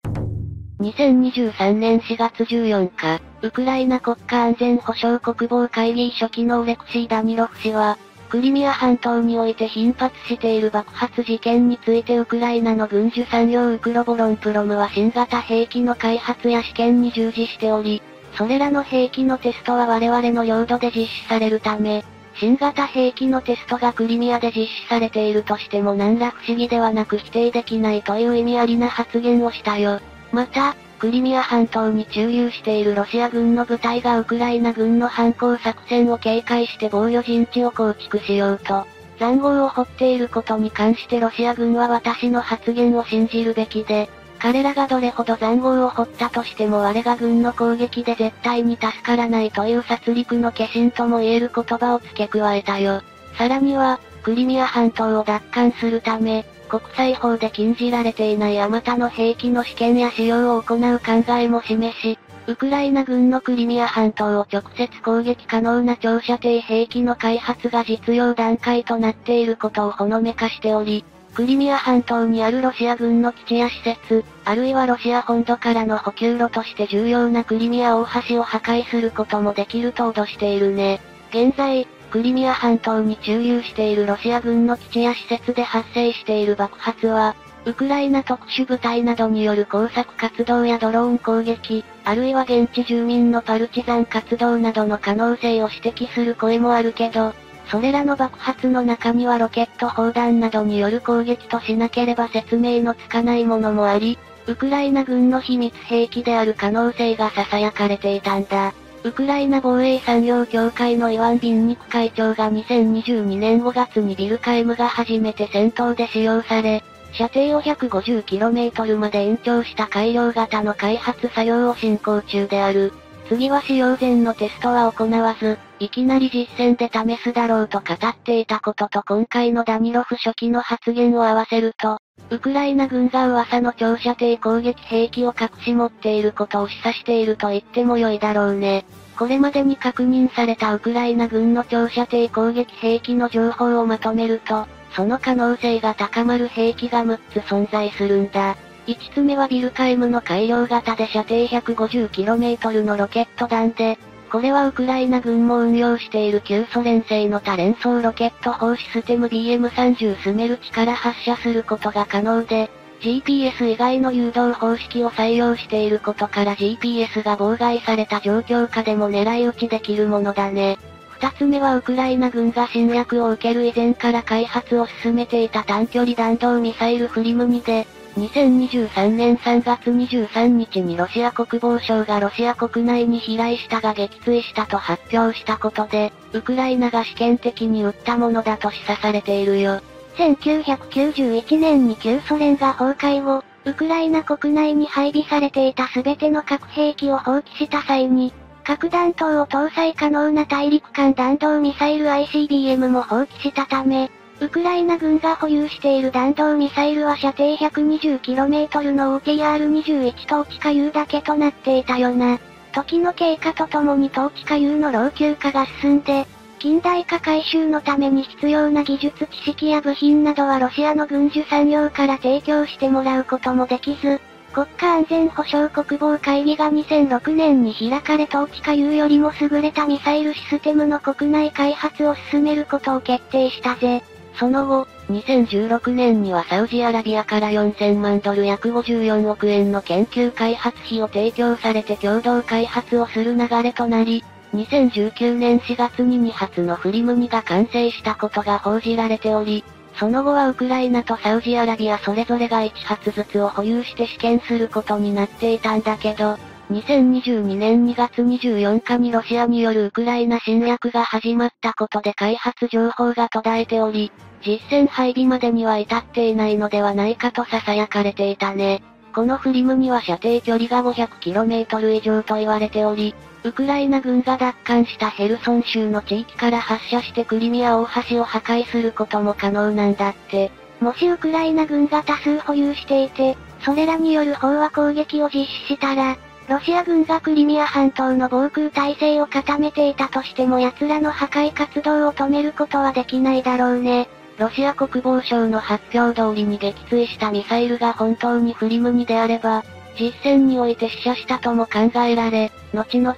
2023年4月14日、ウクライナ国家安全保障国防会議書記のオレクシー・ダニロフ氏は、クリミア半島において頻発している爆発事件についてウクライナの軍需産業ウクロボロンプロムは新型兵器の開発や試験に従事しており、それらの兵器のテストは我々の領土で実施されるため、新型兵器のテストがクリミアで実施されているとしても何ら不思議ではなく否定できないという意味ありな発言をしたよ。また、クリミア半島に駐留しているロシア軍の部隊がウクライナ軍の反攻作戦を警戒して防御陣地を構築しようと、残壕を掘っていることに関してロシア軍は私の発言を信じるべきで、彼らがどれほど残壕を掘ったとしても我が軍の攻撃で絶対に助からないという殺戮の化身とも言える言葉を付け加えたよ。さらには、クリミア半島を奪還するため、国際法で禁じられていないあまたの兵器の試験や使用を行う考えも示し、ウクライナ軍のクリミア半島を直接攻撃可能な長射程兵器の開発が実用段階となっていることをほのめかしており、クリミア半島にあるロシア軍の基地や施設、あるいはロシア本土からの補給路として重要なクリミア大橋を破壊することもできると脅しているね。現在、クリミア半島に駐留しているロシア軍の基地や施設で発生している爆発は、ウクライナ特殊部隊などによる工作活動やドローン攻撃、あるいは現地住民のパルチザン活動などの可能性を指摘する声もあるけど、それらの爆発の中にはロケット砲弾などによる攻撃としなければ説明のつかないものもあり、ウクライナ軍の秘密兵器である可能性が囁かれていたんだ。ウクライナ防衛産業協会のイワン・ビンニク会長が2022年5月にビルカイムが初めて戦闘で使用され、射程を 150km まで延長した改良型の開発作業を進行中である。次は使用前のテストは行わず、いきなり実戦で試すだろうと語っていたことと今回のダニロフ初期の発言を合わせると、ウクライナ軍が噂の長射程攻撃兵器を隠し持っていることを示唆していると言っても良いだろうね。これまでに確認されたウクライナ軍の長射程攻撃兵器の情報をまとめると、その可能性が高まる兵器が6つ存在するんだ。5つ目はビルカイムの改良型で射程 150km のロケット弾で、これはウクライナ軍も運用している旧ソ連製の多連装ロケット砲システム BM30 スメルチから発射することが可能で、GPS 以外の誘導方式を採用していることから GPS が妨害された状況下でも狙い撃ちできるものだね。二つ目はウクライナ軍が侵略を受ける以前から開発を進めていた短距離弾道ミサイルフリムニで、2023年3月23日にロシア国防省がロシア国内に飛来したが撃墜したと発表したことで、ウクライナが試験的に撃ったものだと示唆されているよ。1991年に旧ソ連が崩壊後、ウクライナ国内に配備されていた全ての核兵器を放棄した際に、核弾頭を搭載可能な大陸間弾道ミサイル ICBM も放棄したため、ウクライナ軍が保有している弾道ミサイルは射程 120km の OTR-21 統治下 U だけとなっていたよな。時の経過とともに統治下 U の老朽化が進んで、近代化改修のために必要な技術知識や部品などはロシアの軍需産業から提供してもらうこともできず、国家安全保障国防会議が2006年に開かれ統治下 U よりも優れたミサイルシステムの国内開発を進めることを決定したぜ。その後、2016年にはサウジアラビアから4000万ドル約54億円の研究開発費を提供されて共同開発をする流れとなり、2019年4月に2発のフリムニが完成したことが報じられており、その後はウクライナとサウジアラビアそれぞれが1発ずつを保有して試験することになっていたんだけど、2022年2月24日にロシアによるウクライナ侵略が始まったことで開発情報が途絶えており、実戦配備までには至っていないのではないかと囁かれていたね。このフリムには射程距離が 500km 以上と言われており、ウクライナ軍が奪還したヘルソン州の地域から発射してクリミア大橋を破壊することも可能なんだって。もしウクライナ軍が多数保有していて、それらによる飽和攻撃を実施したら、ロシア軍がクリミア半島の防空体制を固めていたとしても奴らの破壊活動を止めることはできないだろうね。ロシア国防省の発表通りに撃墜したミサイルが本当にフリムニであれば、実戦において死者したとも考えられ、後々、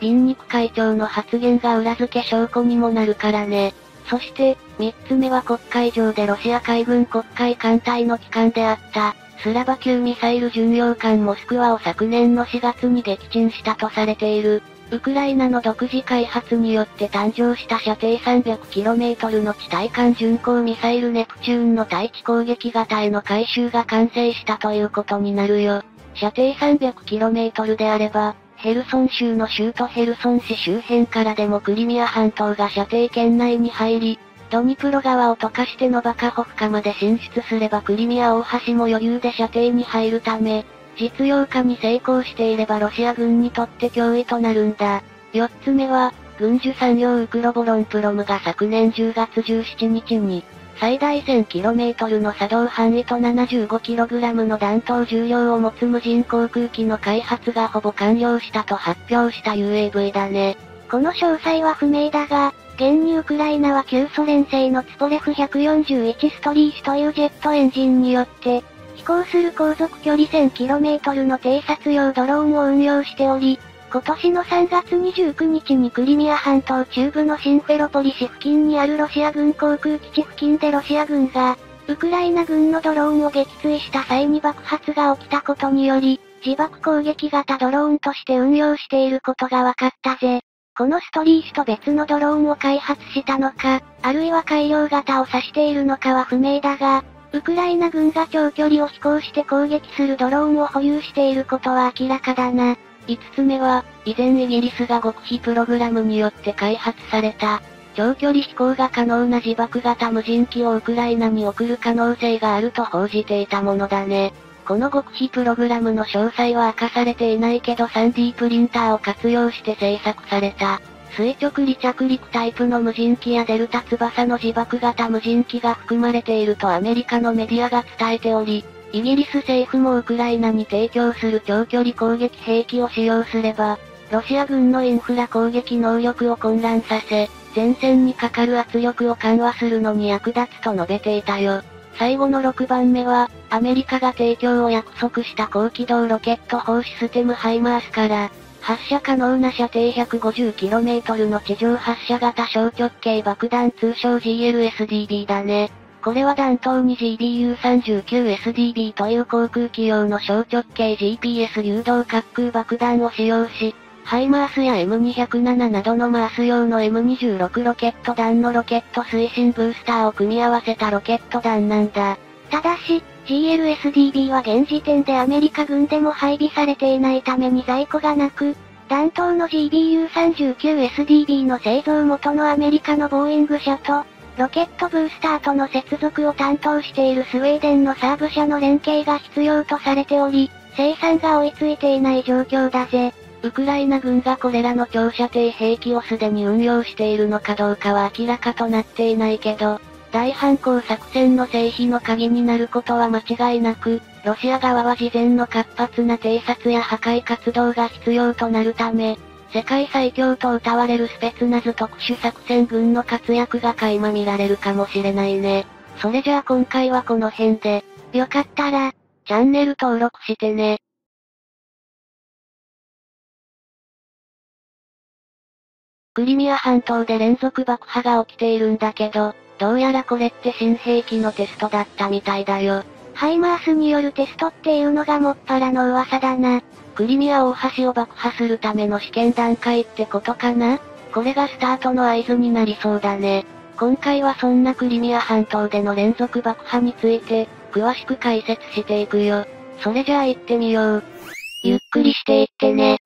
ビンニク会長の発言が裏付け証拠にもなるからね。そして、三つ目は国会上でロシア海軍国会艦隊の機関であった、スラバ級ミサイル巡洋艦モスクワを昨年の4月に撃沈したとされている、ウクライナの独自開発によって誕生した射程 300km の地対艦巡航ミサイルネプチューンの対地攻撃型への回収が完成したということになるよ。射程 300km であれば、ヘルソン州の州都ヘルソン市周辺からでもクリミア半島が射程圏内に入り、ドニプロ川を溶かしてノバカホフカまで進出すればクリミア大橋も余裕で射程に入るため、実用化に成功していればロシア軍にとって脅威となるんだ。四つ目は、軍需産業ウクロボロンプロムが昨年10月17日に、最大 1000km の作動範囲と 75kg の弾頭重量を持つ無人航空機の開発がほぼ完了したと発表した UAV だね。この詳細は不明だが、現にウクライナは旧ソ連製のツポレフ141ストリースというジェットエンジンによって、飛行する航続距離 1000km の偵察用ドローンを運用しており、今年の3月29日にクリミア半島中部のシンフェロポリ市付近にあるロシア軍航空基地付近でロシア軍が、ウクライナ軍のドローンを撃墜した際に爆発が起きたことにより、自爆攻撃型ドローンとして運用していることが分かったぜ。このストリースと別のドローンを開発したのか、あるいは改良型を指しているのかは不明だが、ウクライナ軍が長距離を飛行して攻撃するドローンを保有していることは明らかだな。5つ目は、以前イギリスが極秘プログラムによって開発された、長距離飛行が可能な自爆型無人機をウクライナに送る可能性があると報じていたものだね。この極秘プログラムの詳細は明かされていないけど 3D プリンターを活用して製作された。垂直離着陸タイプの無人機やデルタ翼の自爆型無人機が含まれているとアメリカのメディアが伝えており、イギリス政府もウクライナに提供する長距離攻撃兵器を使用すれば、ロシア軍のインフラ攻撃能力を混乱させ、前線にかかる圧力を緩和するのに役立つと述べていたよ。最後の6番目は、アメリカが提供を約束した高機動ロケット砲システムハイマースから、発射可能な射程 150km の地上発射型小直径爆弾通称 GLSDB だね。これは弾頭に GBU-39SDB という航空機用の小直径 GPS 誘導滑空爆弾を使用し、ハイマースや M207 などのマース用の M26 ロケット弾のロケット推進ブースターを組み合わせたロケット弾なんだ。ただし、GLSDB は現時点でアメリカ軍でも配備されていないために在庫がなく、弾頭の GBU-39SDB の製造元のアメリカのボーイング社と、ロケットブースターとの接続を担当しているスウェーデンのサーブ社の連携が必要とされており、生産が追いついていない状況だぜ。ウクライナ軍がこれらの長射程兵器をすでに運用しているのかどうかは明らかとなっていないけど、大反攻作戦の成否の鍵になることは間違いなく、ロシア側は事前の活発な偵察や破壊活動が必要となるため、世界最強と謳われるスペツナズ特殊作戦軍の活躍が垣間見られるかもしれないね。それじゃあ今回はこの辺で、よかったら、チャンネル登録してね。クリミア半島で連続爆破が起きているんだけど、どうやらこれって新兵器のテストだったみたいだよ。ハイマースによるテストっていうのがもっぱらの噂だな。クリミア大橋を爆破するための試験段階ってことかなこれがスタートの合図になりそうだね。今回はそんなクリミア半島での連続爆破について、詳しく解説していくよ。それじゃあ行ってみよう。ゆっくりしていってね。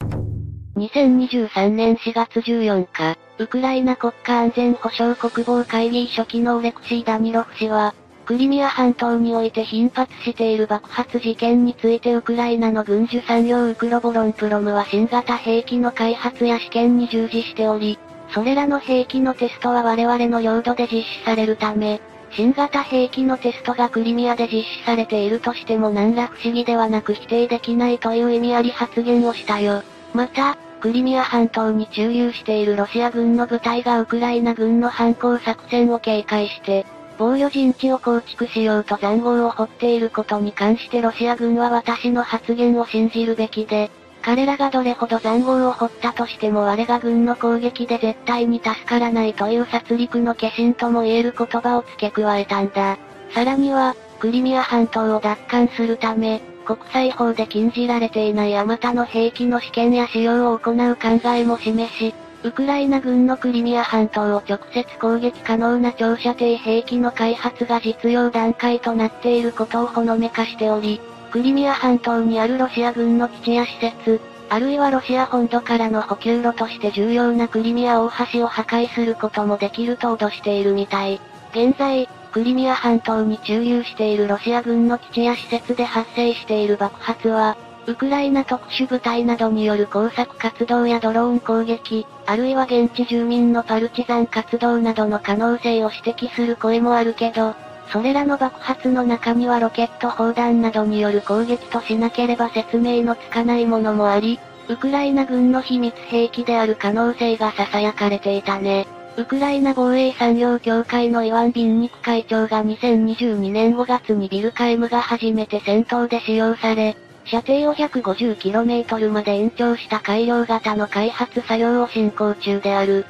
2023年4月14日、ウクライナ国家安全保障国防会議書記のオレクシー・ダニロフ氏は、クリミア半島において頻発している爆発事件についてウクライナの軍需産業ウクロボロンプロムは新型兵器の開発や試験に従事しており、それらの兵器のテストは我々の領土で実施されるため、新型兵器のテストがクリミアで実施されているとしても何ら不思議ではなく否定できないという意味あり発言をしたよ。また、クリミア半島に駐留しているロシア軍の部隊がウクライナ軍の反攻作戦を警戒して、防御陣地を構築しようと残壕を掘っていることに関してロシア軍は私の発言を信じるべきで、彼らがどれほど残壕を掘ったとしても我が軍の攻撃で絶対に助からないという殺戮の化身とも言える言葉を付け加えたんだ。さらには、クリミア半島を奪還するため、国際法で禁じられていないあまたの兵器の試験や使用を行う考えも示し、ウクライナ軍のクリミア半島を直接攻撃可能な長射程兵器の開発が実用段階となっていることをほのめかしており、クリミア半島にあるロシア軍の基地や施設、あるいはロシア本土からの補給路として重要なクリミア大橋を破壊することもできると脅しているみたい。現在、クリミア半島に駐留しているロシア軍の基地や施設で発生している爆発は、ウクライナ特殊部隊などによる工作活動やドローン攻撃、あるいは現地住民のパルチザン活動などの可能性を指摘する声もあるけど、それらの爆発の中にはロケット砲弾などによる攻撃としなければ説明のつかないものもあり、ウクライナ軍の秘密兵器である可能性が囁かれていたね。ウクライナ防衛産業協会のイワン・ビンニク会長が2022年5月にビルカイムが初めて戦闘で使用され、射程を 150km まで延長した改良型の開発作業を進行中である。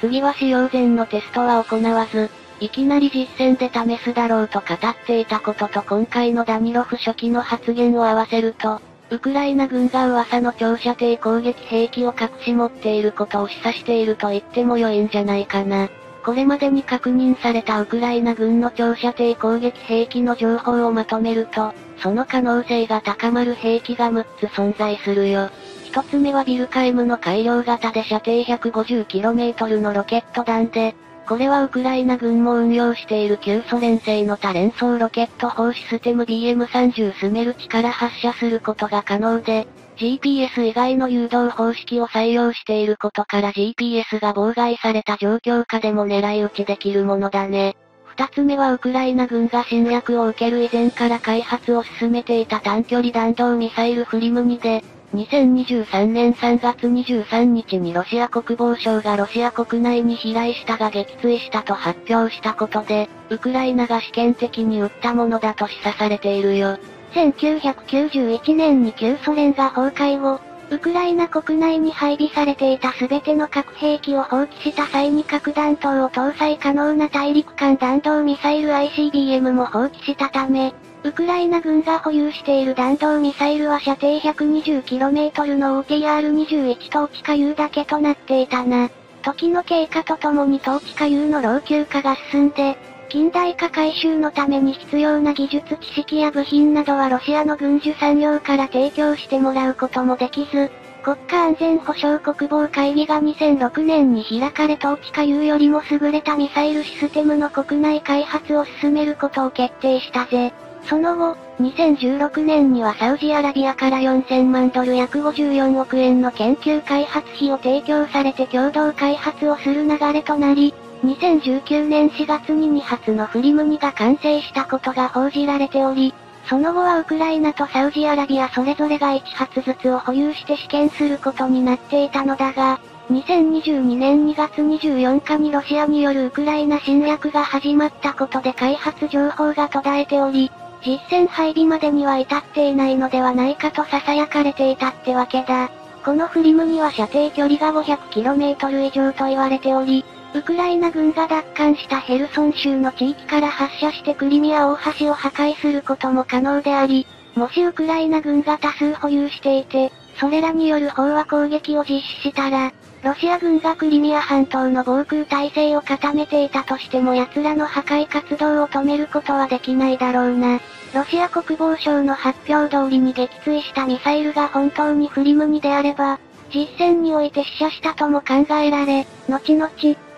次は使用前のテストは行わず、いきなり実戦で試すだろうと語っていたことと今回のダニロフ初期の発言を合わせると、ウクライナ軍が噂の長射程攻撃兵器を隠し持っていることを示唆していると言っても良いんじゃないかな。これまでに確認されたウクライナ軍の長射程攻撃兵器の情報をまとめると、その可能性が高まる兵器が6つ存在するよ。1つ目はビルカイムの改良型で射程 150km のロケット弾で、これはウクライナ軍も運用している旧ソ連製の多連装ロケット砲システム BM30 スメルチから発射することが可能で、GPS 以外の誘導方式を採用していることから GPS が妨害された状況下でも狙い撃ちできるものだね。二つ目はウクライナ軍が侵略を受ける以前から開発を進めていた短距離弾道ミサイルフリムニで、2023年3月23日にロシア国防省がロシア国内に飛来したが撃墜したと発表したことで、ウクライナが試験的に撃ったものだと示唆されているよ。1991年に旧ソ連が崩壊後、ウクライナ国内に配備されていた全ての核兵器を放棄した際に核弾頭を搭載可能な大陸間弾道ミサイル ICBM も放棄したため、ウクライナ軍が保有している弾道ミサイルは射程 120km の OTR-21 統地下 U だけとなっていたな。時の経過とともに統地下 U の老朽化が進んで、近代化改修のために必要な技術知識や部品などはロシアの軍需産業から提供してもらうこともできず、国家安全保障国防会議が2006年に開かれ統治下 U よりも優れたミサイルシステムの国内開発を進めることを決定したぜ。その後、2016年にはサウジアラビアから4000万ドル約54億円の研究開発費を提供されて共同開発をする流れとなり、2019年4月に2発のフリム2が完成したことが報じられており、その後はウクライナとサウジアラビアそれぞれが1発ずつを保有して試験することになっていたのだが、2022年2月24日にロシアによるウクライナ侵略が始まったことで開発情報が途絶えており、実戦配備までには至っていないのではないかと囁かれていたってわけだ。このフリムには射程距離が 500km 以上と言われており、ウクライナ軍が奪還したヘルソン州の地域から発射してクリミア大橋を破壊することも可能であり、もしウクライナ軍が多数保有していて、それらによる飽和攻撃を実施したら、ロシア軍がクリミア半島の防空体制を固めていたとしても奴らの破壊活動を止めることはできないだろうな。ロシア国防省の発表通りに撃墜したミサイルが本当にフリムニであれば、実戦において死者したとも考えられ、後々、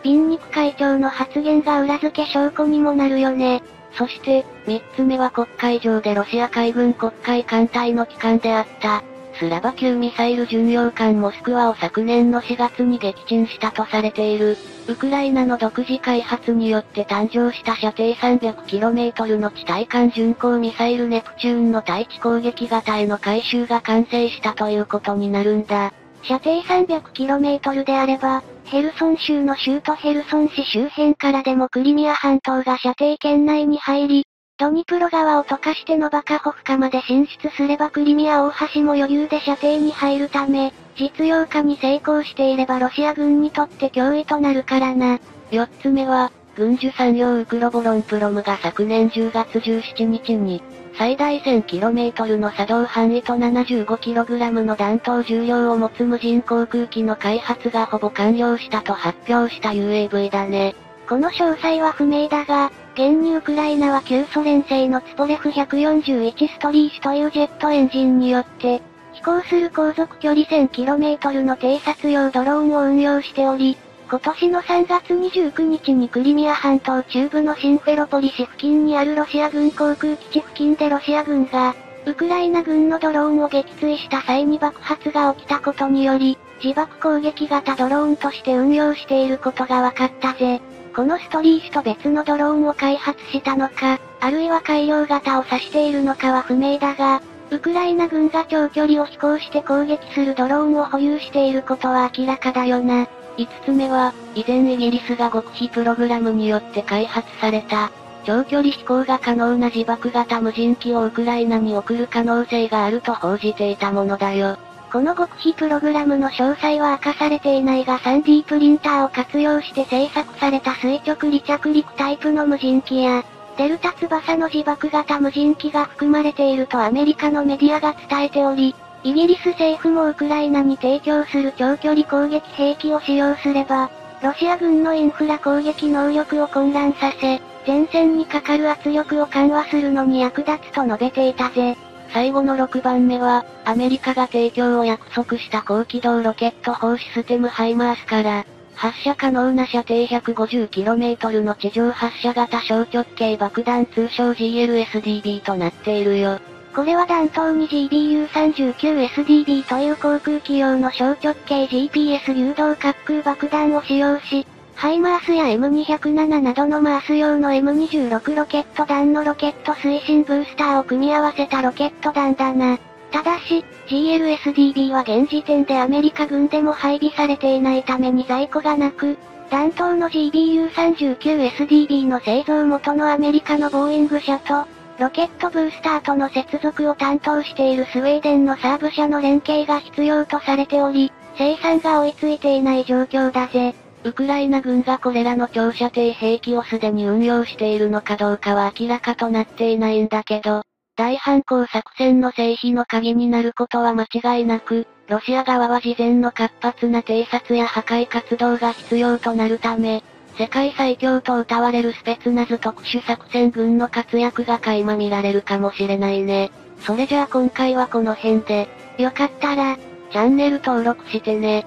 ビンニク会長の発言が裏付け証拠にもなるよね。そして、三つ目は国会上でロシア海軍国会艦隊の機関であった、スラバ級ミサイル巡洋艦モスクワを昨年の4月に撃沈したとされている、ウクライナの独自開発によって誕生した射程 300km の地対艦巡航ミサイルネプチューンの対地攻撃型への回収が完成したということになるんだ。射程 300km であれば、ヘルソン州の州都ヘルソン市周辺からでもクリミア半島が射程圏内に入り、ドニプロ川を溶かしてノバカホフカまで進出すればクリミア大橋も余裕で射程に入るため、実用化に成功していればロシア軍にとって脅威となるからな。四つ目は、軍需産業ウクロボロンプロムが昨年10月17日に、最大 1000km の作動範囲と 75kg の弾頭重量を持つ無人航空機の開発がほぼ完了したと発表した UAV だね。この詳細は不明だが、現にウクライナは旧ソ連製のツポレフ141ストリースというジェットエンジンによって、飛行する航続距離 1000km の偵察用ドローンを運用しており、今年の3月29日にクリミア半島中部のシンフェロポリシ付近にあるロシア軍航空基地付近でロシア軍が、ウクライナ軍のドローンを撃墜した際に爆発が起きたことにより、自爆攻撃型ドローンとして運用していることが分かったぜ。このストリースと別のドローンを開発したのか、あるいは改良型を指しているのかは不明だが、ウクライナ軍が長距離を飛行して攻撃するドローンを保有していることは明らかだよな。5つ目は、以前イギリスが極秘プログラムによって開発された、長距離飛行が可能な自爆型無人機をウクライナに送る可能性があると報じていたものだよ。この極秘プログラムの詳細は明かされていないが 3D プリンターを活用して製作された垂直離着陸タイプの無人機や、デルタ翼の自爆型無人機が含まれているとアメリカのメディアが伝えており、イギリス政府もウクライナに提供する長距離攻撃兵器を使用すれば、ロシア軍のインフラ攻撃能力を混乱させ、前線にかかる圧力を緩和するのに役立つと述べていたぜ。最後の6番目は、アメリカが提供を約束した高機動ロケット砲システムハイマースから、発射可能な射程 150km の地上発射型小直径爆弾通称 GLSDB となっているよ。これは弾頭に GBU39SDB という航空機用の小直径 GPS 誘導滑空爆弾を使用し、ハイマースや M207 などのマース用の M26 ロケット弾のロケット推進ブースターを組み合わせたロケット弾だな。ただし、GLSDB は現時点でアメリカ軍でも配備されていないために在庫がなく、弾頭の GBU39SDB の製造元のアメリカのボーイング社と、ロケットブースターとの接続を担当しているスウェーデンのサーブ社の連携が必要とされており、生産が追いついていない状況だぜ。ウクライナ軍がこれらの長射程兵器をすでに運用しているのかどうかは明らかとなっていないんだけど、大反攻作戦の成否の鍵になることは間違いなく、ロシア側は事前の活発な偵察や破壊活動が必要となるため、世界最強と謳われるスペツナズ特殊作戦軍の活躍が垣間見られるかもしれないね。それじゃあ今回はこの辺で、よかったら、チャンネル登録してね。